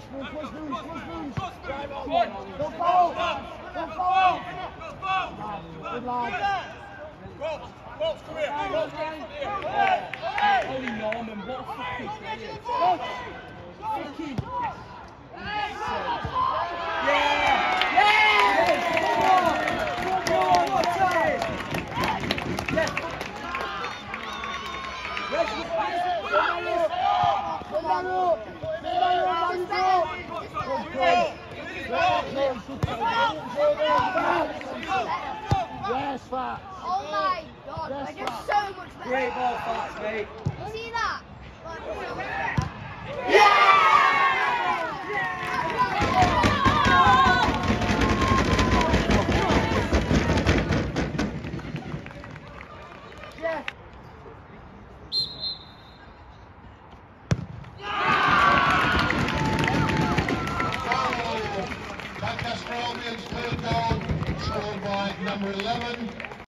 Push through, push through, push through. Don't foul. Don't foul. Good lad. Holy Norman, what a fucking player. Fucking. Yeah! Yeah! Come on, what's that? Yes. Manu. Yes, Fats. Oh my god, Yes, Fats. so much better. Great ball, Fats, mate. You see that? Yes. Tadcaster Albion's third goal, scored by number 11,